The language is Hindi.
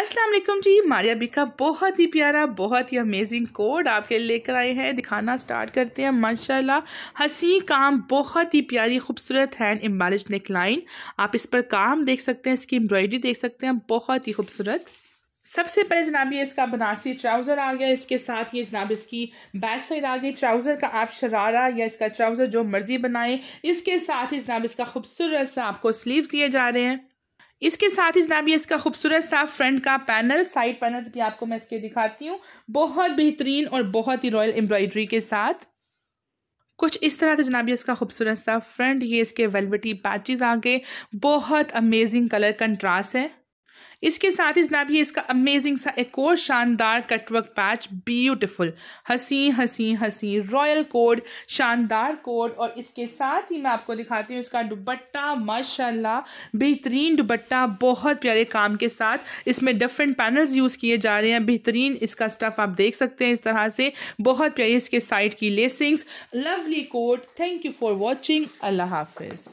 अस्सलाम वालेकुम जी। मारिया बी का बहुत ही प्यारा, बहुत ही अमेजिंग कोड आपके लेकर आए हैं। दिखाना स्टार्ट करते हैं। माशाल्लाह, हसी, काम बहुत ही प्यारी, खूबसूरत हैंड एम्बालिश नेक लाइन आप इस पर काम देख सकते हैं, इसकी एम्ब्रॉयडरी देख सकते हैं। बहुत ही खूबसूरत। सबसे पहले जनाब ये इसका बनारसी ट्राउज़र आ गया। इसके साथ ये जनाब इसकी बैक साइड आ गई। ट्राउज़र का आप शरारा या इसका ट्राउज़र जो मर्ज़ी बनाए। इसके साथ ही जनाब इसका खूबसूरत सा आपको स्लीव्स दिए जा रहे हैं। इसके साथ ही जनाब ये इसका खूबसूरत सा फ्रंट का पैनल साइड पैनल्स भी आपको मैं इसके दिखाती हूँ। बहुत बेहतरीन और बहुत ही रॉयल एम्ब्रॉयडरी के साथ। कुछ इस तरह से जनाब ये इसका खूबसूरत सा फ्रंट ये इसके वेलवेटी पैचेस आगे। बहुत अमेजिंग कलर कंट्रास्ट है। इसके साथ ही जनाब, ये इसका अमेजिंग सा एक और शानदार कटवर्क पैच ब्यूटिफुल हसी हसी हसी रॉयल कोड शानदार कोड और इसके साथ ही मैं आपको दिखाती हूँ इसका दुपट्टा, माशाल्लाह. बेहतरीन दुपट्टा, बहुत प्यारे काम के साथ. इसमें डिफरेंट पैनल्स यूज़ किए जा रहे हैं. बेहतरीन इसका स्टफ़ आप देख सकते हैं इस तरह से. बहुत प्यारी इसके साइड की lacings lovely code thank you for watching अल्लाह हाफिज़.